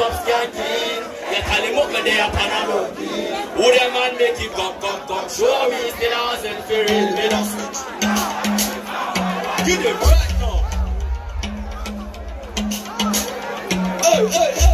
up scanting. Get there upon man make? Show me. Give it. Hey, hey, hey.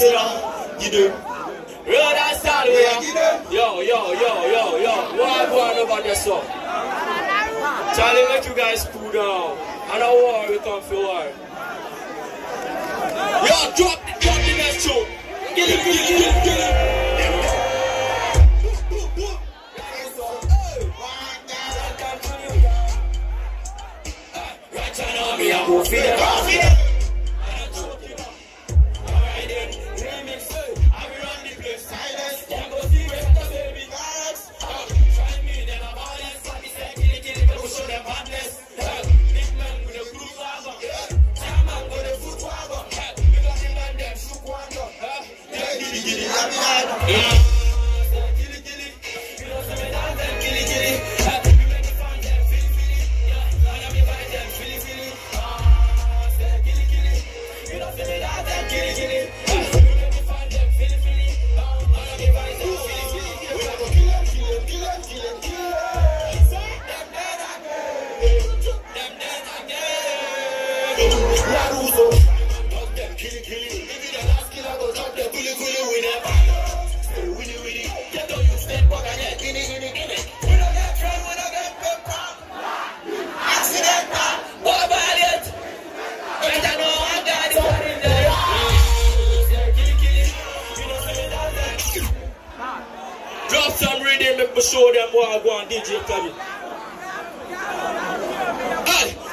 it Yo, yo, yo, yo, yo. What going about this song? Charlie, let you guys cool down. I know war, we can't feel war. Yo, drop, the next. Get it, get it, get it, then make me show them what I go on DJ Khaled.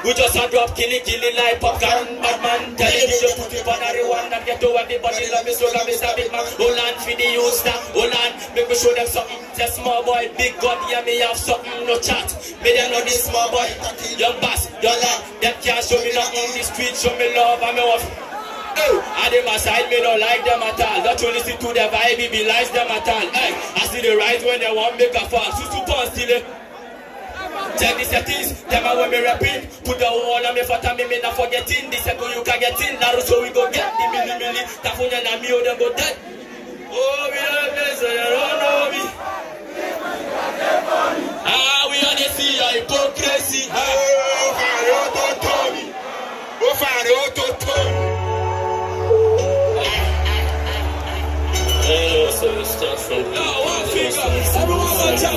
We just a drop killy killy like popcorn Batman Television put it on a rewind and get over the body. Love me so love me stab it man. Hold on for the youth now Hold on. Make me show them something. Say small boy big god yeah me have something. No chat. Me they know this small boy. Young boss young lad Them can't show me nothing. The street show me love I'm me wife. I them aside me don't like them at all. Not only listen to the vibe, be lies them at all. Hey, I see the right when they want make a fall. Susu pon still. Check the settings, them when me rapping. Put the whole on me for time, me me not forgetting. This echo you can get in. That's so we go get the milli milli. Tafunya na mi o oh, them go dead. Oh, we love so I don't know.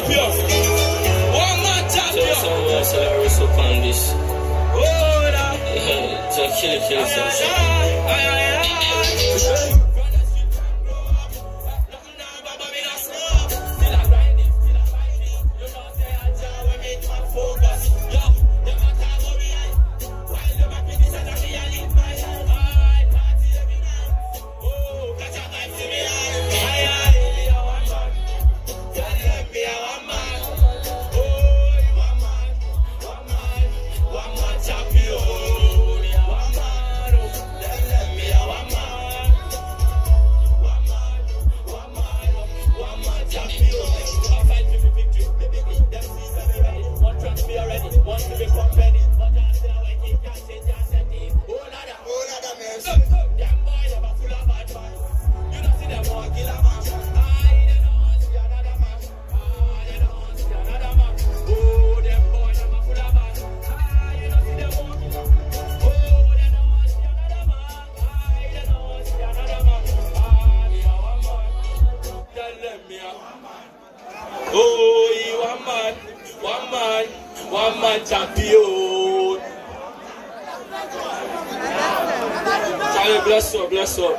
Everyone champion. One Tell champion. I rest up on this Oh, nah. Just kill it, kill it, one man champion. Charlie, bless up, bless up.